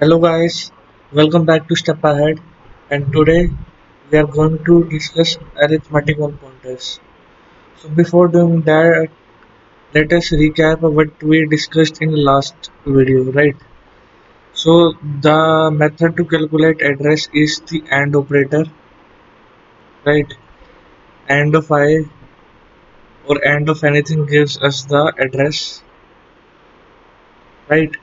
Hello guys, welcome back to Step Ahead and today we are going to discuss arithmetical pointers. So before doing that, let us recap what we discussed in the last video, right? So the method to calculate address is the AND operator, right? AND of i or AND of anything gives us the address, right?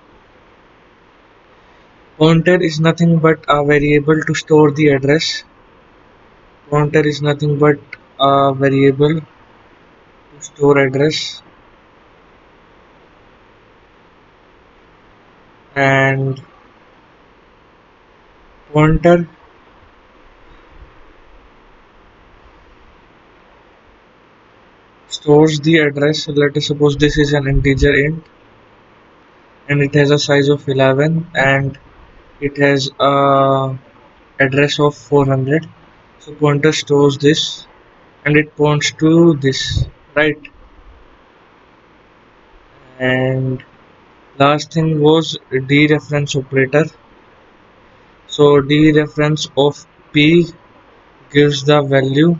Pointer is nothing but a variable to store the address. Pointer is nothing but a variable to store address. And pointer stores the address. Let us suppose this is an integer int and it has a size of 11 and it has a address of 400 so pointer stores this and it points to this right? And last thing was dereference operator. So dereference of p gives the value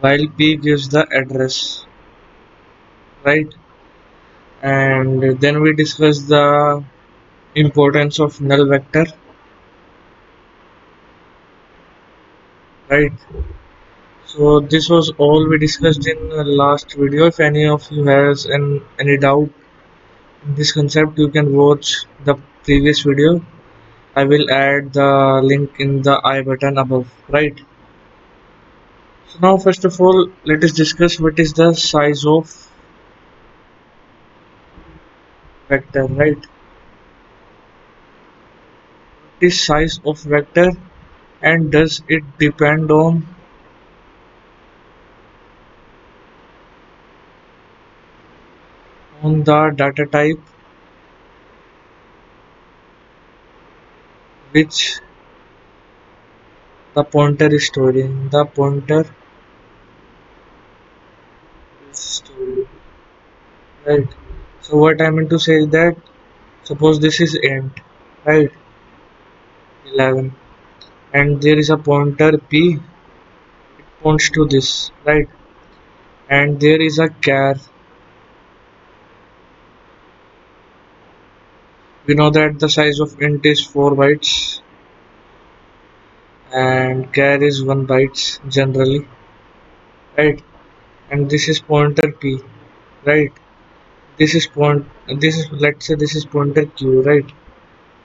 while p gives the address right? And then we discuss the importance of null vector. Right. So this was all we discussed in the last video. If any of you has an, any doubt in this concept you can watch the previous video. I will add the link in the I button above. Right. So now first of all let us discuss what is the size of vector. Right is size of vector and does it depend on on the data type which the pointer is storing? The pointer is storing right? So what I mean to say is that suppose this is int right 11 and there is a pointer p. It points to this right? And there is a char. We know that the size of int is 4 bytes. And char is 1 bytes generally right? And this is pointer p right? This is point this is let's say this is pointer q right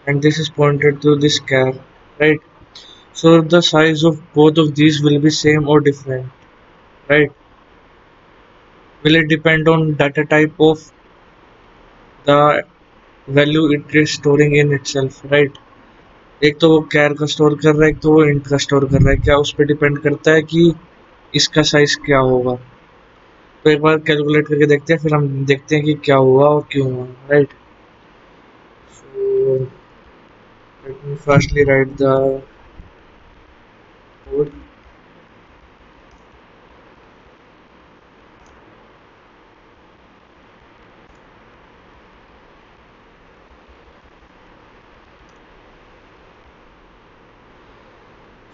and this is pointed to this char right so the size of both of these will be same or different right will it depend on data type of the value it is storing in itself right एक तो वो कैर का store कर रहा है एक तो वो इंट का स्टोर कर रहा है क्या उस पर डिपेंड करता है कि इसका साइज़ क्या होगा तो एक बार कैलकुलेट करके देखते हैं फिर हम देखते हैं कि क्या हुआ और क्यों हुआ right so let me firstly write the code.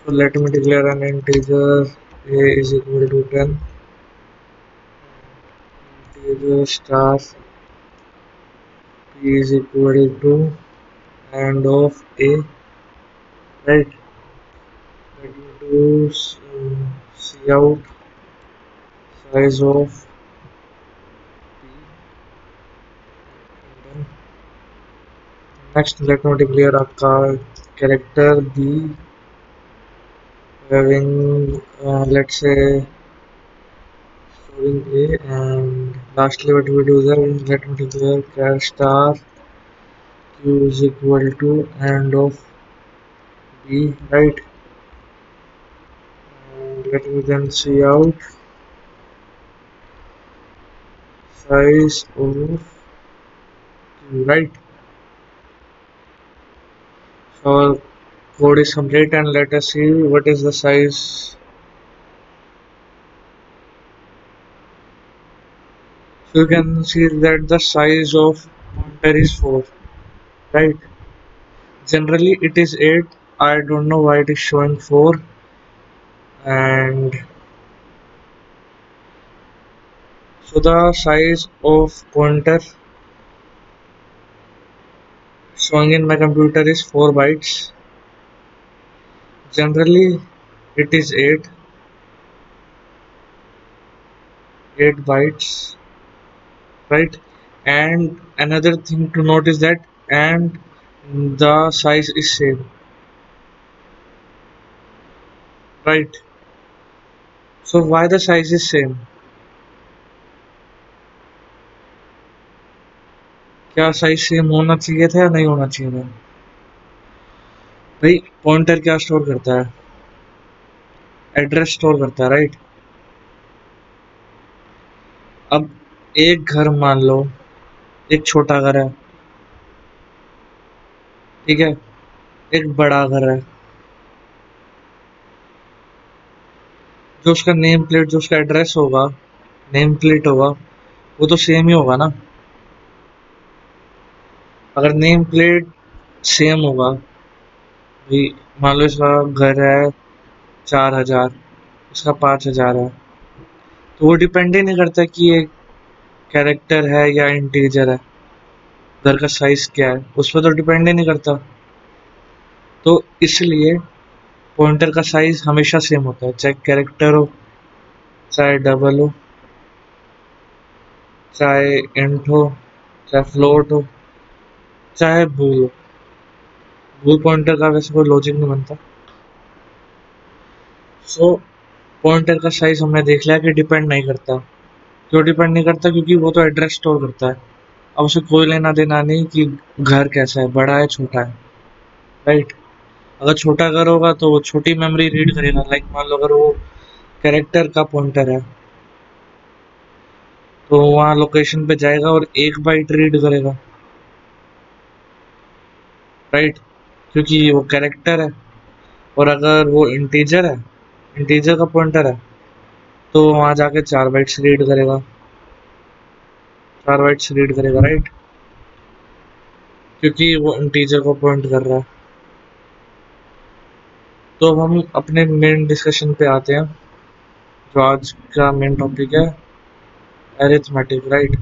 So let me declare an integer a is equal to 10 integer star p is equal to and of a right. Let me do uh, see out size of next let me declare a character b. Having uh, let's say storing a. And lastly what we do there let me declare char star is equal to and of b right and let me then see out size of q right. So our code is complete and let us see what is the size. So you can see that the size of pointer is 4 right? Generally it is 8 I don't know why it is showing 4 and so the size of pointer showing in my computer is 4 bytes. Generally it is 8 8 bytes right? And another thing to note is that and the size is same. Right. So, why the size is same? क्या size same होना चाहिए था या नहीं होना चाहिए था? भाई पॉइंटर क्या स्टोर करता है? एड्रेस स्टोर करता है राइट अब एक घर मान लो, एक छोटा घर है। ठीक है? एक बड़ा घर है। जो उसका नेम प्लेट जो उसका एड्रेस होगा नेम प्लेट होगा, वो तो सेम ही होगा ना? अगर नेम प्लेट सेम होगा मान लो इसका घर है चार हज़ार, इसका पाँच हज़ार है तो वो डिपेंड ही नहीं करता कि ये कैरेक्टर है या इंटीजर है। घर का साइज़ क्या है उस पर तो डिपेंड ही नहीं करता। तो इसलिए पॉइंटर का साइज़ हमेशा सेम होता है, चाहे कैरेक्टर हो, चाहे डबल हो, चाहे इंट हो, चाहे फ्लोट हो, चाहे भूल हो। भूल पॉइंटर का वैसे कोई लॉजिक नहीं बनता। सो पॉइंटर का साइज़ हमने देख लिया कि डिपेंड नहीं करता। क्यों डिपेंड नहीं करता? क्योंकि वो तो एड्रेस स्टोर करता है। अब उसे कोई लेना देना नहीं कि घर कैसा है, बड़ा है, छोटा है। राइट अगर छोटा घर होगा तो वो छोटी मेमोरी रीड करेगा। लाइक मान लो अगर वो कैरेक्टर का पॉइंटर है तो वहाँ लोकेशन पे जाएगा और एक बाइट रीड करेगा। राइट क्योंकि वो कैरेक्टर है और अगर वो इंटीजर है इंटीजर का पॉइंटर है तो वहाँ जाके चार बाइट्स रीड करेगा। चार बाइट्स रीड करेगा राइट क्योंकि वो इंटीजर को पॉइंट कर रहा है। तो हम अपने मेन डिस्कशन पे आते हैं, जो आज का मेन टॉपिक है एरिथमेटिक राइट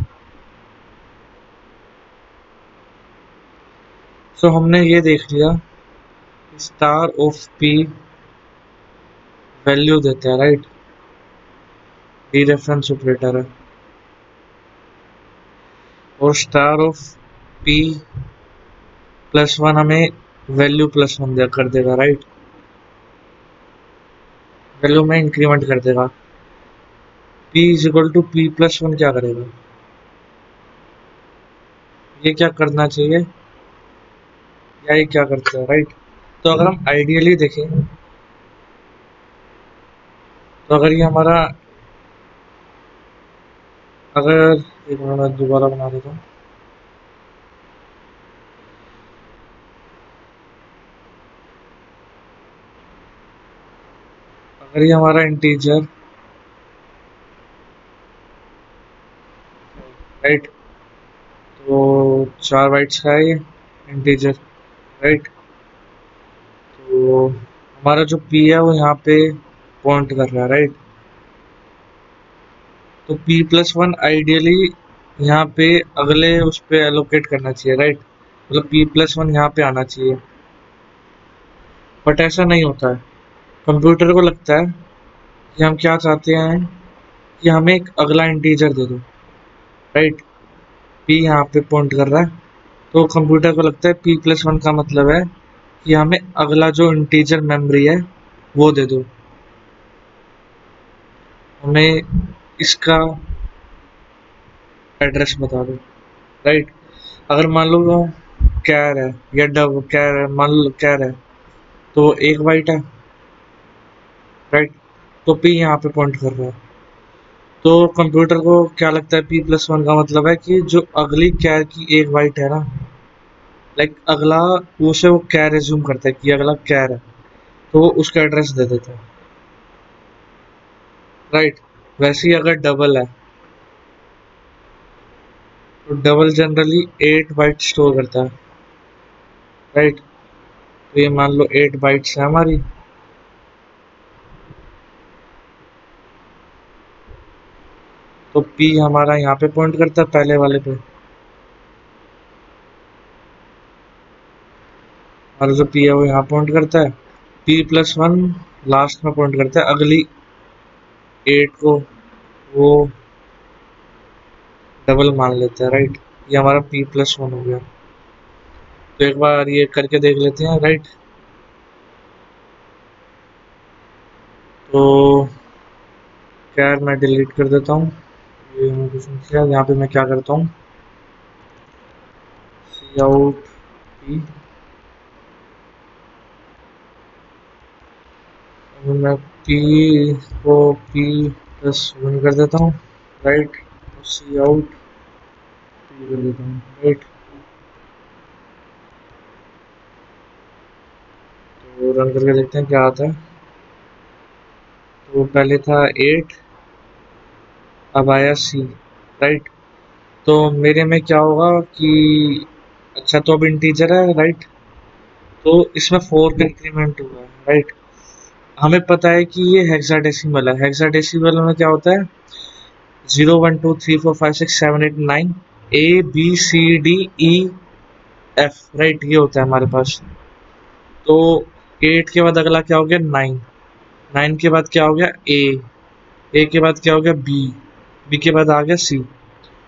सो हमने ये देख लिया स्टार ऑफ़ पी वैल्यू देता है राइट डी रेफरेंस ऑपरेटर है। और star of P plus one हमें वैल्यू प्लस वन दे कर देगा राइट वैल्यू में इंक्रीमेंट कर देगा। P is equal to P plus one क्या करेगा? ये क्या करना चाहिए? या ये क्या करता है राइट तो अगर हम आइडियली देखें तो अगर ये हमारा अगर एक मिनट दोबारा बना देता हूँ अगर ये हमारा इंटीजर राइट तो चार बाइट्स का है ये इंटीजर राइट तो हमारा जो पी है वो यहाँ पे पॉइंट कर रहा है राइट तो p प्लस वन आइडियली यहाँ पे अगले उस पर एलोकेट करना चाहिए राइट मतलब p प्लस वन यहाँ पे आना चाहिए। बट ऐसा नहीं होता है। कंप्यूटर को लगता है कि हम क्या चाहते हैं कि हमें एक अगला इंटीजर दे दो राइट p यहाँ पे पॉइंट कर रहा है। तो कंप्यूटर को लगता है p प्लस वन का मतलब है कि हमें अगला जो इंटीजर मेमोरी है, वो दे दो। हमें इसका एड्रेस बता दो। राइट अगर मान लो कैर है, या डब कैर है, मान लो कैर है तो एक बाइट है। राइट तो पी यहाँ पे पॉइंट कर रहा है। तो कंप्यूटर को क्या लगता है? पी प्लस वन का मतलब है कि जो अगली कैर की एक बाइट है ना लाइक अगला उसे वो कैर रिज्यूम करता है कि अगला कैर है तो वो उसका एड्रेस दे देता है। राइट वैसे ही अगर डबल है तो double generally eight byte store करता है। राइट तो ये मान लो एट बाइट्स है हमारी। तो पी हमारा यहाँ पे पॉइंट करता है, पहले वाले पे। और जो पी है वो यहाँ पॉइंट करता है। पी प्लस वन लास्ट में पॉइंट करता है, अगली एट को वो डबल मान लेते हैं राइट ये हमारा पी प्लस वन हो गया। तो एक बार ये करके देख लेते हैं राइट तो क्या मैं डिलीट कर देता हूँ? ये नहीं किया, यहाँ पे मैं क्या करता हूँ? सी आउट पी मैं पी को पी प्लस वन कर देता हूँ। राइट सी आउट पी कर देता हूँ। राइट तो रन करके देखते हैं क्या आता है। तो पहले था एट अब आया सी राइट तो मेरे में क्या होगा कि अच्छा तो अब इंटीजर है राइट तो इसमें फोर का इंक्रीमेंट हुआ है राइट हमें पता है कि ये हेक्साडेसिमल है। हेक्साडेसिमल में क्या होता है? Zero one two three four five six seven eight nine A B C D E F right ये होता है हमारे पास। तो एट के बाद अगला क्या हो गया? नाइन नाइन के बाद क्या हो गया? ए ए के बाद क्या हो गया? बी बी के बाद आ गया सी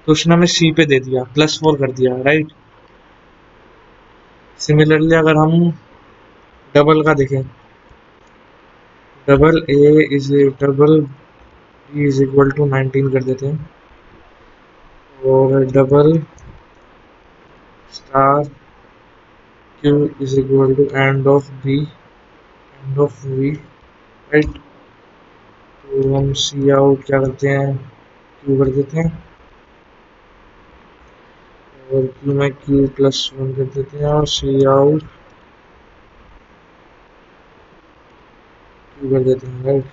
तो उसने हमें सी पे दे दिया प्लस फोर कर दिया राइट सिमिलरली अगर हम डबल का देखें double A is double B is equal to nineteen कर देते हैं। और double star Q is equal to and of B and of V right तो हम सी आउट क्या करते हैं? क्यू कर देते हैं। और क्यू में क्यू प्लस वन कर देते हैं और सी आउट कर देते हैं राइट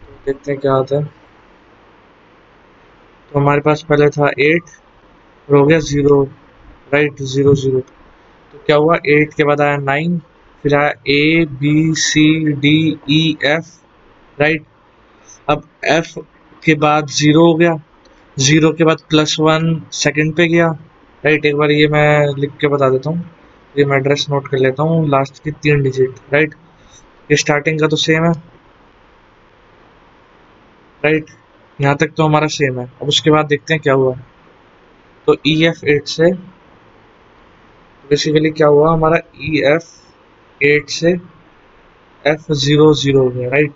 तो देखते हैं क्या आता है। तो हमारे पास पहले था एट और हो गया ज़ीरो राइट ज़ीरो ज़ीरो तो क्या हुआ? एट के बाद आया नाइन फिर आया A B C D E F right अब एफ़ के बाद ज़ीरो हो गया। ज़ीरो के बाद प्लस वन सेकेंड पे गया राइट एक बार ये मैं लिख के बता देता हूँ। ये मैं एड्रेस नोट कर लेता हूँ लास्ट की तीन डिजिट राइट ये स्टार्टिंग का तो सेम है। राइट यहाँ तक तो हमारा सेम है। अब उसके बाद देखते हैं क्या हुआ। तो ई एफ़ एट से बेसिकली क्या हुआ? हमारा ई एफ़ एट से एफ़ ज़ीरो ज़ीरो हो गया राइट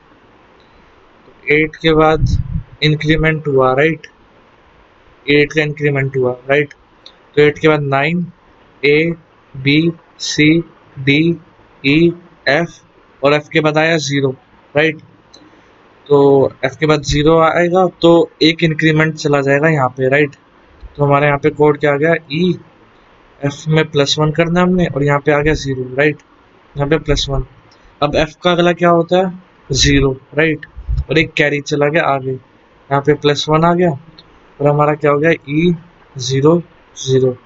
तो एट के बाद इंक्रीमेंट हुआ राइट एट का इंक्रीमेंट हुआ राइट तो एट के बाद nine A B C D E F और एफ़ के बाद आया ज़ीरो राइट तो एफ़ के बाद ज़ीरो आएगा तो एक इंक्रीमेंट चला जाएगा यहाँ पे राइट तो हमारे यहाँ पे कोड क्या आ गया? ई e, एफ़ में प्लस वन करना हमने और यहाँ पे आ गया ज़ीरो राइट यहाँ पे प्लस वन अब एफ़ का अगला क्या होता है? ज़ीरो राइट और एक कैरी चला गया आगे। यहाँ पे प्लस वन आ गया और हमारा क्या हो गया? ई ज़ीरो ज़ीरो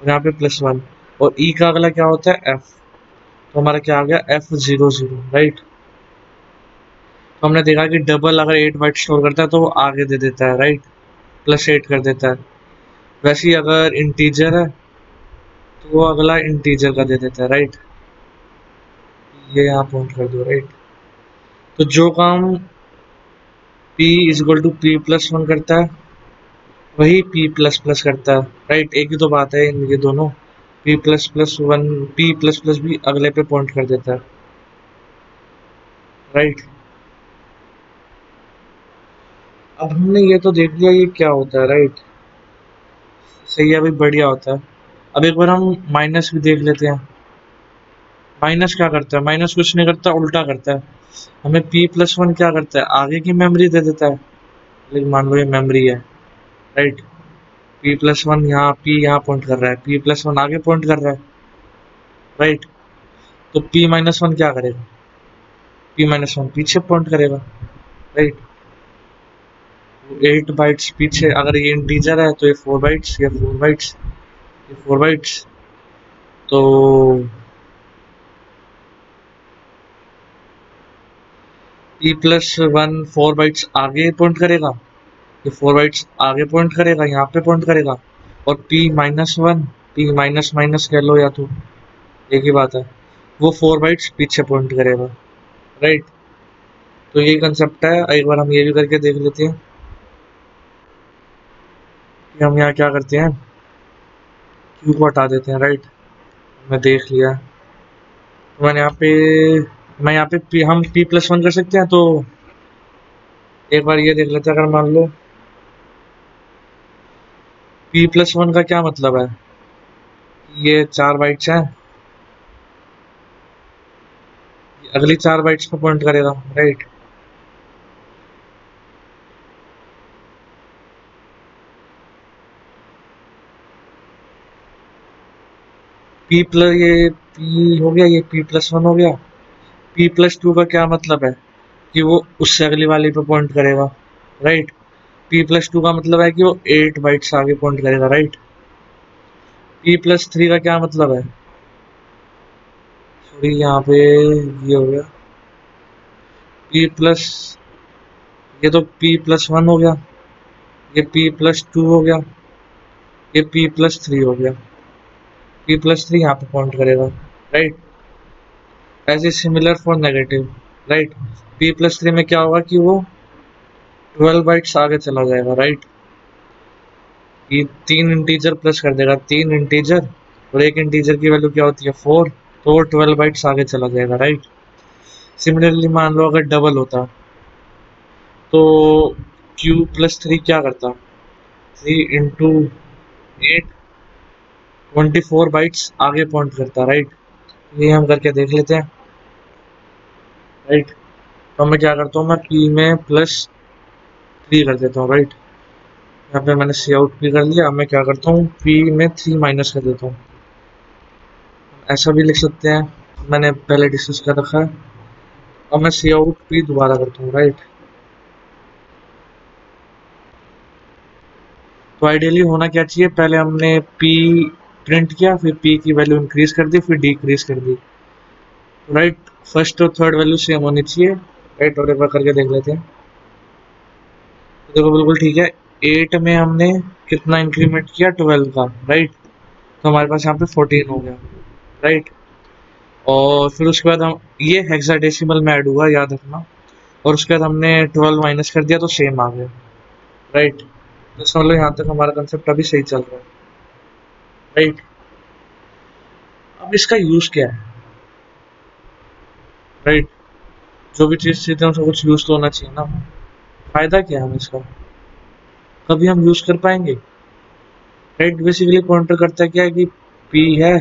यहाँ पे प्लस वन और ई e का अगला क्या होता है? एफ़ तो हमारा क्या आ गया? एफ़ ज़ीरो ज़ीरो राइट तो हमने देखा कि डबल अगर एट बाइट स्टोर करता है तो वो आगे दे देता है राइट प्लस एट कर देता है। वैसे ही अगर इंटीजर है तो वो अगला इंटीजर का दे देता है राइट ये यहाँ पॉइंट कर दो राइट तो जो काम p is equal to P plus one करता है, वही p प्लस प्लस करता है राइट एक ही तो बात है इनके दोनों। P plus plus one P plus plus भी अगले पे पॉइंट कर देता है। राइट अब हमने ये तो देख लिया ये क्या होता है राइट सही है, अभी बढ़िया होता है। अब एक बार हम माइनस भी देख लेते हैं। माइनस क्या करता है? माइनस कुछ नहीं करता, उल्टा करता है। हमें पी प्लस वन क्या करता है? आगे की मेमोरी दे देता है। लेकिन मान लो ये मेमोरी है राइट पी प्लस वन यहाँ पी यहाँ पॉइंट कर रहा है पी प्लस वन आगे पॉइंट कर रहा है। राइट तो पी माइनस वन क्या करेगा? पी माइनस वन पीछे पॉइंट करेगा। राइट तो एट बाइट्स पीछे, अगर ये इंटीजर है तो ये फोर बाइट्स या फोर बाइट्स ये फोर बाइट्स तो P plus one four bytes आगे पॉइंट करेगा। ये फोर बाइट्स आगे पॉइंट करेगा, यहाँ पे पॉइंट करेगा। और P minus one P minus minus कह लो या तो एक ही बात है। वो फोर बाइट्स पीछे पॉइंट करेगा राइट तो यही कंसेप्ट है, एक बार हम ये भी करके देख लेते हैं कि हम यहाँ क्या करते हैं। क्यू को हटा देते हैं राइट मैं देख लिया। तो मैंने यहाँ पे, मैं यहाँ पे हम पी प्लस वन कर सकते हैं तो एक बार ये देख लेते हैं, अगर मान लो। पी प्लस वन का क्या मतलब है? ये चार बाइट्स हैं। अगली चार बाइट्स पे पॉइंट करेगा राइट पी प्लस ये पी हो गया, ये पी प्लस वन हो गया। पी प्लस टू का क्या मतलब है? कि वो उससे अगली वाली पे पॉइंट करेगा राइट पी प्लस टू का मतलब है कि वो एट बाइट्स आगे पॉइंट करेगा राइट पी प्लस थ्री का क्या मतलब है? सॉरी यहाँ पे ये हो गया। पी प्लस ये तो पी प्लस वन हो गया। ये पी प्लस टू हो गया। ये पी प्लस थ्री हो गया। पी प्लस थ्री यहाँ पे पॉइंट करेगा right as a similar for negative right P plus three में क्या होगा कि वो ट्वेल्व बाइट्स आगे चला जाएगा राइट ये तीन इंटीजर प्लस कर देगा, तीन इंटीजर और एक इंटीजर की वैल्यू क्या होती है? फोर तो वो ट्वेल्व बाइट्स आगे चला जाएगा राइट सिमिलरली मान लो अगर डबल होता तो क्यू प्लस थ्री क्या करता? Three into eight twenty four bytes आगे पॉइंट करता राइट ये हम करके देख लेते हैं राइट तो मैं क्या करता हूँ, मैं पी में प्लस थ्री कर देता हूँ राइट यहाँ पे मैंने सी आउट भी कर लिया। अब मैं क्या करता हूँ? पी में थ्री माइनस कर देता हूँ। ऐसा भी लिख सकते हैं। मैंने पहले डिस्कस कर रखा है। अब मैं सी आउट पी दोबारा करता हूँ राइट तो आइडियली होना क्या चाहिए? पहले हमने पी प्रिंट किया, फिर पी की वैल्यू इंक्रीज कर दी, फिर डिक्रीज कर दी। राइट फ़र्स्ट और थर्ड वैल्यू सेम होनी चाहिए। राइट और एक बार करके देख लेते हैं। देखो, बिल्कुल ठीक है। एट में हमने कितना इंक्रीमेंट किया? ट्वेल्व का राइट तो हमारे पास यहाँ पे फोर्टीन हो गया राइट और फिर उसके बाद हम, ये हेक्साडेसिमल में ऐड हुआ, याद रखना। और उसके बाद हमने ट्वेल्व माइनस कर दिया तो सेम आ गया राइट तो समझ लो, यहाँ तक हमारा कंसेप्ट अभी सही चल रहा है राइट अब इसका यूज़ क्या है? राइट जो भी चीज़ सीखते हैं उसका कुछ यूज़ तो होना चाहिए ना। फ़ायदा क्या हमें इसका? कभी हम यूज़ कर पाएँगे? राइट बेसिकली पॉइंटर करता क्या है कि पी है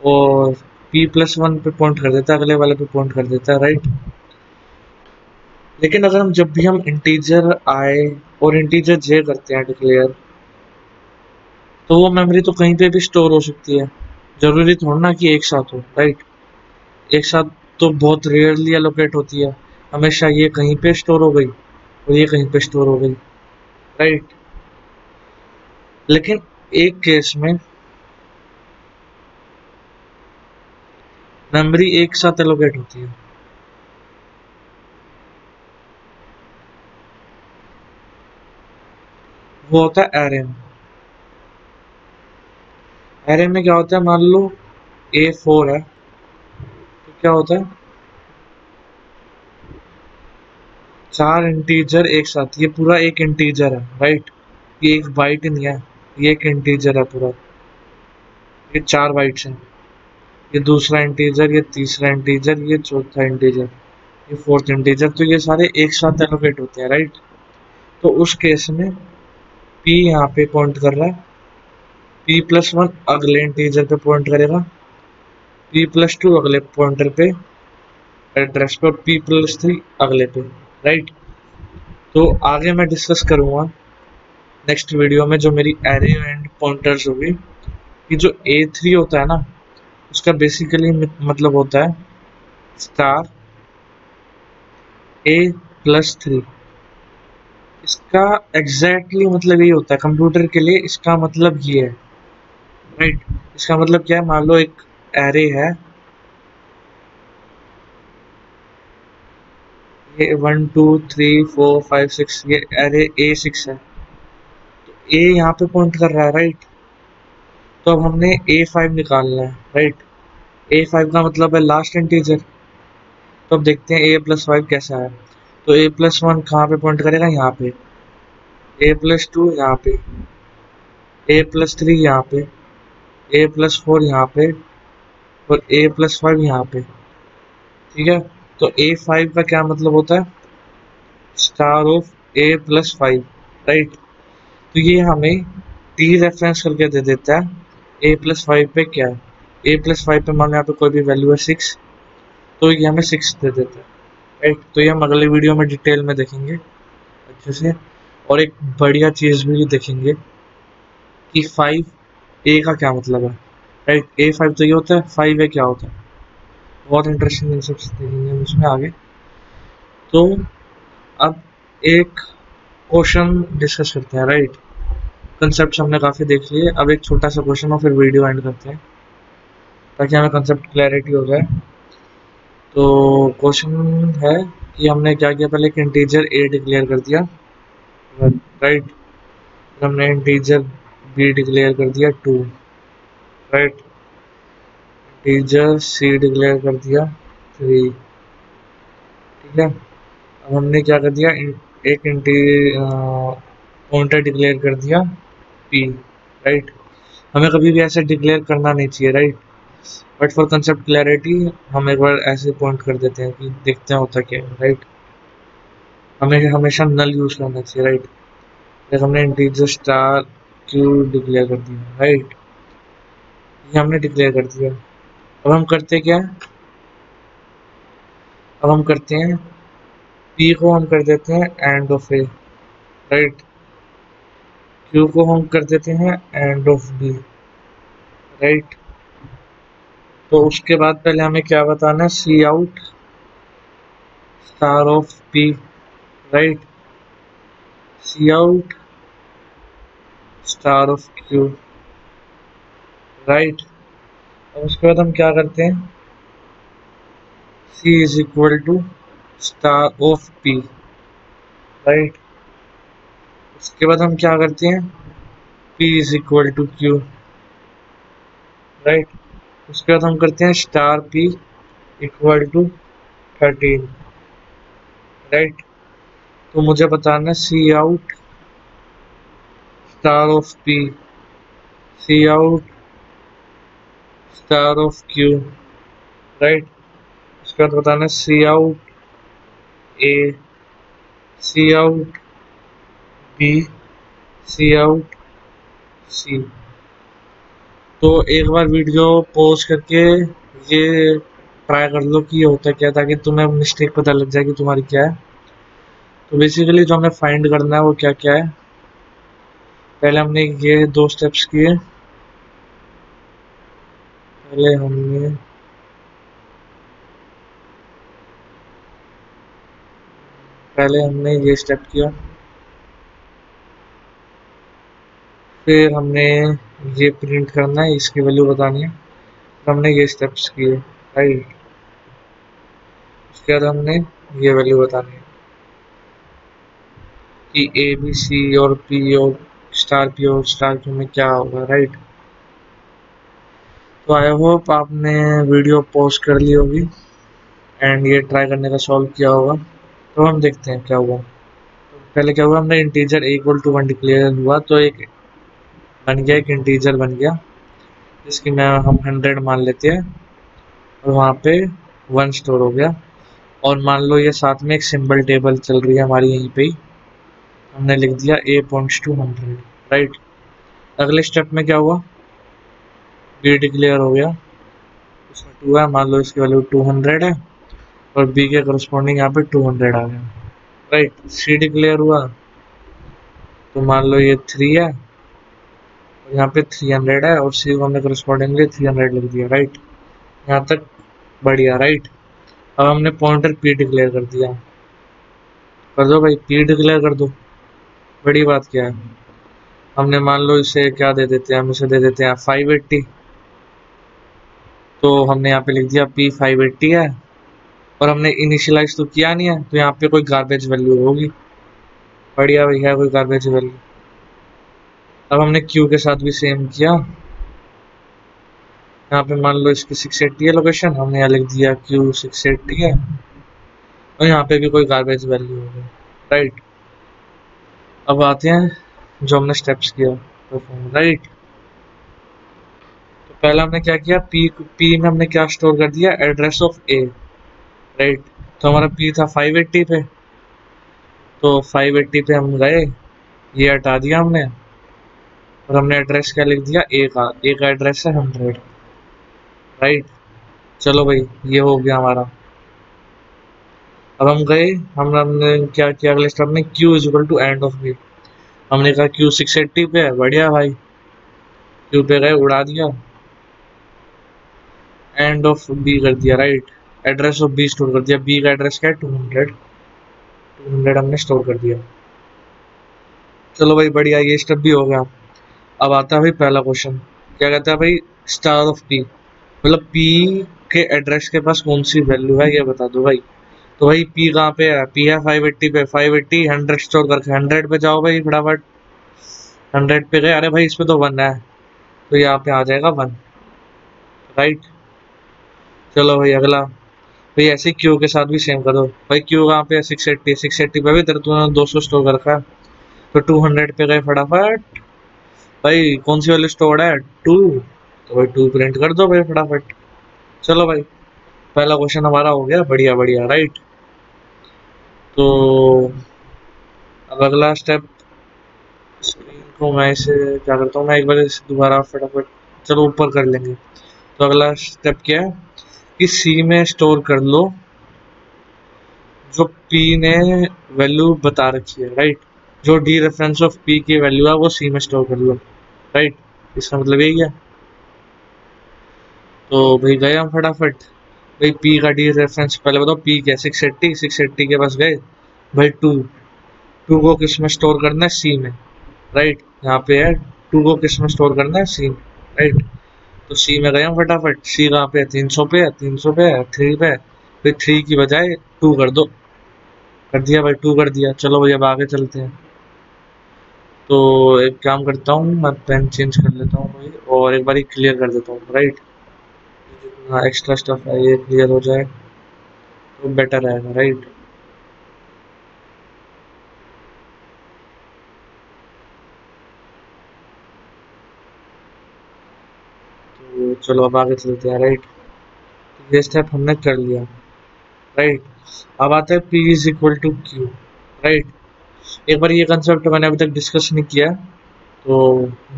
और पी प्लस वन पे पॉइंट कर देता है अगले वाले पे पॉइंट कर देता है राइट लेकिन अगर हम जब भी हम इंटीजर आए और इंटीजर जे करते हैं डिक्लेयर तो वो मेमोरी तो कहीं पे भी स्टोर हो सकती है। ज़रूरी थोड़ा ना कि एक साथ हो राइट एक साथ तो बहुत रेयरली एलोकेट होती है। हमेशा ये कहीं पे स्टोर हो गई। और ये कहीं पे स्टोर हो गई। राइट लेकिन एक केस में मेमोरी एक साथ एलोकेट होती है। वो होता है एरे में। एरे में क्या होता है? मान लो ए फोर है तो क्या होता है? चार इंटीजर एक साथ, ये पूरा एक इंटीजर है राइट ये एक बाइट नहीं है, ये एक इंटीजर है पूरा। ये चार बाइट्स हैं। ये दूसरा इंटीजर ये तीसरा इंटीजर ये चौथा इंटीजर ये फोर्थ इंटीजर तो ये सारे एक साथ एलोकेट होते हैं राइट तो उस केस में पी यहाँ पे पॉइंट कर रहा है। पी प्लस वन अगले इंटीजर पे पॉइंट करेगा। पी प्लस टू अगले पॉइंटर पे एड्रेस पे पी प्लस थ्री अगले पे। राइट तो आगे मैं डिस्कस करूँगा नेक्स्ट वीडियो में जो मेरी एरे एंड पॉइंटर्स होगी, कि जो ए थ्री होता है ना, उसका बेसिकली मतलब होता है स्टार ए प्लस थ्री इसका एग्जैक्टली exactly मतलब यही होता है कंप्यूटर के लिए इसका मतलब ये है राइट इसका मतलब क्या है? मान लो एक एरे है ये one, two, three, four, five, six, ये अरे ए सिक्स है। तो ए यहाँ पे पॉइंट कर रहा है राइट तो अब हमने ए फाइव निकालना है राइट ए फाइव का मतलब है लास्ट इंटीजर तो अब देखते हैं ए प्लस फाइव कैसा है। तो ए प्लस वन कहाँ पे पॉइंट करेगा? यहाँ पे। ए प्लस टू यहाँ पे। ए प्लस थ्री यहाँ पे। ए प्लस फोर यहाँ पे। और ए प्लस फाइव यहाँ पे। ठीक है? तो ए फाइव का क्या मतलब होता है? Star of A plus five right तो ये हमें टी रेफरेंस करके दे देता है। ए प्लस फाइव पे क्या है? ए प्लस फाइव पे मान यहाँ पे कोई भी वैल्यू है सिक्स तो ये हमें सिक्स दे देता है राइट तो ये हम अगले वीडियो में डिटेल में देखेंगे, अच्छे से। और एक बढ़िया चीज़ भी देखेंगे कि फाइव ए का क्या मतलब है राइट ए फाइव तो ये होता है फाइव ए क्या होता है? बहुत इंटरेस्टिंग सब देखेंगे हम इसमें आगे। तो अब एक क्वेश्चन डिस्कस करते हैं राइट कंसेप्ट हमने काफ़ी देख लिए अब एक छोटा सा क्वेश्चन और फिर वीडियो एंड करते हैं, ताकि हमें कंसेप्ट क्लैरिटी हो जाए। तो क्वेश्चन है कि हमने क्या किया? पहले एक इंटीजर ए डिक्लेयर कर दिया राइट हमने इंटीजर बी डिक्लेयर कर दिया two right integer C declare कर दिया थ्री ठीक है? अब हमने क्या कर दिया? एक इंटी पॉइंटर डिक्लेयर कर दिया पी राइट हमें कभी भी ऐसे डिक्लेयर करना नहीं चाहिए right but for concept clarity हम एक बार ऐसे पॉइंट कर देते हैं कि देखते हैं होता क्या है राइट हमें हमेशा नल यूज़ करना चाहिए राइट जैसे हमने इंटीजर स्टार क्यू डिक्लेयर कर दिया राइट ये हमने डिक्लेयर कर दिया। अब हम करते क्या? अब हम करते हैं। पी को हम कर देते हैं and of A right Q को हम कर देते हैं एंड ऑफ़ बी राइट तो उसके बाद पहले हमें क्या बताना है? Cout star of P right cout star of Q right और उसके बाद हम क्या करते हैं? C is equal to star of P right उसके बाद हम क्या करते हैं? P is equal to Q right उसके बाद हम करते हैं star P equal to thirteen right तो मुझे बताना cout star of P cout star of Q right उसके बाद बताना cout A cout B cout C तो एक बार वीडियो पॉज करके ये ट्राई कर लो कि ये होता क्या, ताकि तुम्हें मिस्टेक पता लग जाए कि तुम्हारी क्या है। तो बेसिकली जो हमें फाइंड करना है वो क्या क्या है। पहले हमने ये दो स्टेप्स किए। पहले हमने पहले हमने ये स्टेप किया। फिर हमने ये प्रिंट करना है, इसकी वैल्यू बतानी है। तो हमने ये स्टेप्स किए राइट उसके बाद हमने ये वैल्यू बतानी है कि ए बी सी और पी और स्टार पी और स्टार क्यू में क्या होगा राइट तो आई होप आपने वीडियो पोस्ट कर ली होगी एंड ये ट्राई करने का सॉल्व किया होगा। तो हम देखते हैं क्या हुआ। तो पहले क्या हुआ, हमने integer equal to one declare हुआ तो एक बन गया, एक इंटीजर बन गया, जिसकी मैं हम हंड्रेड मान लेते हैं, और वहाँ पे वन स्टोर हो गया। और मान लो ये साथ में एक सिंबल टेबल चल रही है हमारी यहीं पे ही, हमने लिख दिया A points to hundred right अगले स्टेप में क्या हुआ? बी डिक्लेयर हो गया। उसमें टू है, मान लो इसकी वैल्यू टू हंड्रेड है, और बी के करस्पॉन्डिंग यहाँ पे टू हंड्रेड आ गया। राइट सी डिक्लेयर हुआ। तो मान लो ये थ्री है, और यहाँ पे 300 है, और सी को हमने करस्पॉन्डिंगली 300 लिख दिया राइट यहाँ तक बढ़िया राइट अब हमने पॉइंटर पी डिक्लेयर कर दिया। कर दो भाई पी डिक्लेयर कर दो। बड़ी बात क्या है? हमने मान लो इसे क्या दे देते हैं? हम इसे दे देते हैं 580 तो हमने यहाँ पे लिख दिया पी 580 है। और हमने इनिशियलाइज तो किया नहीं है तो यहाँ पे कोई गार्बेज वैल्यू होगी। बढ़िया भैया, कोई गार्बेज वैल्यू अब हमने क्यू के साथ भी सेम किया। यहाँ पे मान लो इसकी सिक्स एट्टी है लोकेशन हमने यहाँ लिख दिया क्यू सिक्स एट्टी है। और यहाँ पे भी कोई गार्बेज वैल्यू होगी राइट अब आते हैं जो हमने स्टेप्स किया परफॉर्म राइट पहला हमने क्या किया? पी पी में हमने क्या स्टोर कर दिया? एड्रेस ऑफ़ ए राइट तो हमारा पी था 580 पे। तो 580 पे हम गए, ये हटा दिया हमने। और हमने एड्रेस क्या लिख दिया? ए का। ए का एड्रेस है हंड्रेड राइट चलो भाई, ये हो गया हमारा। अब हम गए, हम हमने क्या किया अगले स्टेप में? Q is to and of B हमने कहा क्यू सिक्स एट्टी पे है। बढ़िया भाई। क्यू पे गए, उड़ा दिया। एंड ऑफ़ बी कर दिया right address of B store कर दिया बी का एड्रेस क्या है? टू हंड्रेड टू हंड्रेड हमने स्टोर कर दिया। चलो भाई, बढ़िया, ये स्टेप भी हो गया। अब आता है भाई पहला क्वेश्चन क्या कहता है भाई? स्टार ऑफ़ पी मतलब पी के एड्रेस के पास कौन सी वैल्यू है, ये बता दो भाई। तो भाई पी कहाँ पे है? पी है फाइव एट्टी पे। फाइव एट्टी हंड्रेड स्टोर करके हंड्रेड पे जाओ भाई, फटाफट। हंड्रेड पे गए। अरे भाई इसमें तो वन है। तो यहाँ पे आ जाएगा वन राइट चलो भाई, अगला। भाई, ऐसे क्यू के साथ भी सेम करो। भाई, क्यू कहाँ पे सिक्स एट्टी सिक्स एट्टी पे भी तेरे तूने दो सौ स्टोर कर रखा है। तो टू हंड्रेड पे गए फटाफट। भाई, कौन सी वाली स्टोर है? टू तो भाई टू प्रिंट कर दो भाई फटाफट। चलो भाई, पहला क्वेश्चन हमारा हो गया। बढ़िया बढ़िया राइट तो अब अगला स्टेप स्क्रीन को मैं इसे क्या करता हूँ? मैं एक बार दोबारा फटाफट, चलो ऊपर कर लेंगे। तो अगला स्टेप क्या है? कि सी में स्टोर कर लो, जो पी ने वैल्यू बता रखी है राइट जो डी रेफरेंस ऑफ़ पी की वैल्यू है, वो सी में स्टोर कर लो राइट इसका मतलब यही है। तो भाई गए हम फटाफट। भाई पी का डी रेफरेंस पहले बताओ पी क्या सिक्स एट्टी सिक्स एट्टी के पास गए? भाई टू टू को किसमें स्टोर करना है? सी में राइट यहाँ पे है टू को किसमें स्टोर करना है? सी में राइट तो सी में गए फटाफट। सी कहाँ पे तीन सौ पे तीन सौ पे थ्री पे फिर थ्री की बजाय टू कर दो। कर दिया भाई टू कर दिया। चलो भाई अब आगे चलते हैं। तो एक काम करता हूँ, मैं पेन चेंज कर लेता हूँ भाई, और एक बार क्लियर कर देता हूँ राइट जितना एक्स्ट्रा स्टफ़ है, ये क्लियर हो जाए तो बेटर रहेगा राइट तो चलो अब आगे चलते हैं राइट तो ये स्टेप हमने कर लिया राइट अब आता है P is equal to Q right एक बार ये कंसेप्ट मैंने अभी तक डिस्कस नहीं किया तो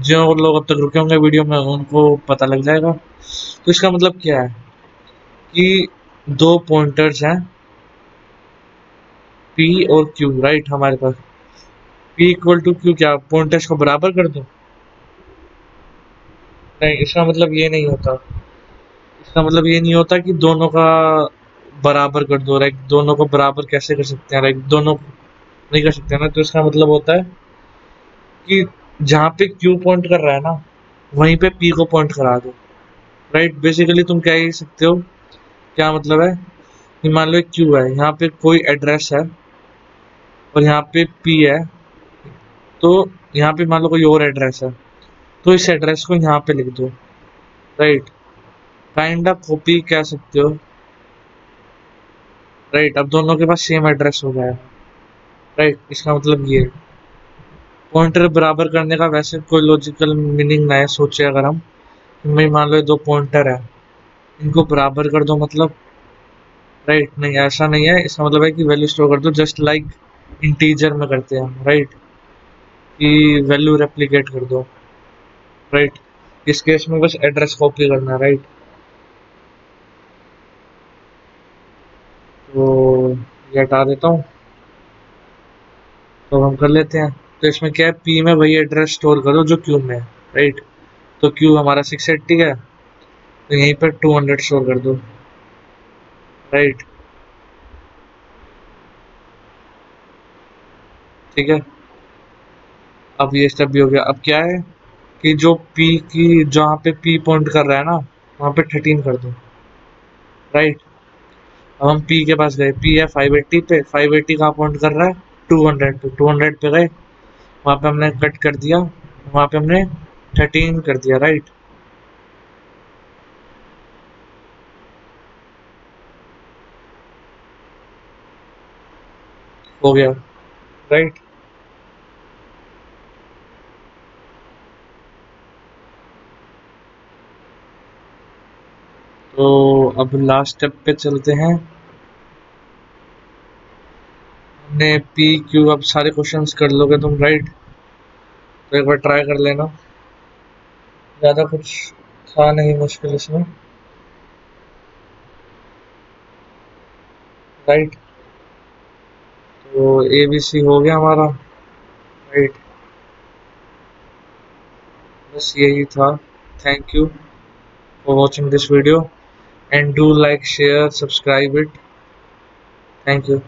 जो लोग अब तक रुके होंगे वीडियो में, उनको पता लग जाएगा। तो इसका मतलब क्या है? कि दो पॉइंटर्स हैं, P और Q राइट हमारे पास P इक्वल टू क्यू क्या? पॉइंटर्स को बराबर कर दो? नहीं, इसका मतलब ये नहीं होता। इसका मतलब ये नहीं होता कि दोनों का बराबर कर दो राइट दोनों को बराबर कैसे कर सकते हैं? राइट दोनों नहीं कर सकते ना? तो इसका मतलब होता है कि जहाँ पे क्यू पॉइंट कर रहा है ना, वहीं पे पी को पॉइंट करा दो। राइट बेसिकली तुम कह ही सकते हो, क्या मतलब है? कि मान लो क्यू है, यहाँ पे कोई एड्रेस है और यहाँ पे पी है तो यहाँ पे मान लो कोई और एड्रेस है। तो इस एड्रेस को यहाँ पे लिख दो। राइट काइंड ऑफ़ कॉपी कह सकते हो। राइट अब दोनों के पास सेम एड्रेस हो गया। राइट इसका मतलब ये पॉइंटर बराबर करने का वैसे कोई लॉजिकल मीनिंग ना है, सोचे अगर हम। मैं मान लो दो पॉइंटर है। इनको बराबर कर दो मतलब। राइट नहीं, ऐसा नहीं है। इसका मतलब है कि वैल्यू स्टोर कर दो। जस्ट लाइक इंटीजर में करते हैं राइट कि वैल्यू रेप्लीकेट कर दो। राइट इस केस में बस एड्रेस कॉपी करना राइट तो ये हटा देता हूँ। तो हम कर लेते हैं। तो इसमें क्या है? पी में वही एड्रेस स्टोर करो जो क्यू में है राइट तो क्यू हमारा सिक्स एट्टी है। तो यहीं पर टू हंड्रेड स्टोर कर दो। राइट ठीक है? अब ये स्टेप भी हो गया। अब क्या है? कि जो पी, की जहाँ पे पी पॉइंट कर रहा है ना, वहाँ पे थर्टीन कर दो। राइट अब हम पी के पास गए। पी है फाइव एट्टी पे। फाइव एट्टी कहाँ पॉइंट कर रहा है? टू हंड्रेड पे। टू हंड्रेड पे गए। वहाँ पे हमने कट कर दिया। वहाँ पे हमने थर्टीन कर दिया। राइट हो गया। राइट तो अब लास्ट स्टेप पे चलते हैं। हमने पी क्यू अब सारे क्वेश्चंस कर लोगे तुम राइट तो एक बार ट्राई कर लेना। ज़्यादा कुछ था नहीं मुश्किल इसमें। राइट तो ए बी सी हो गया हमारा। राइट बस यही था। Thank you for watching this video and do like share subscribe it. Thank you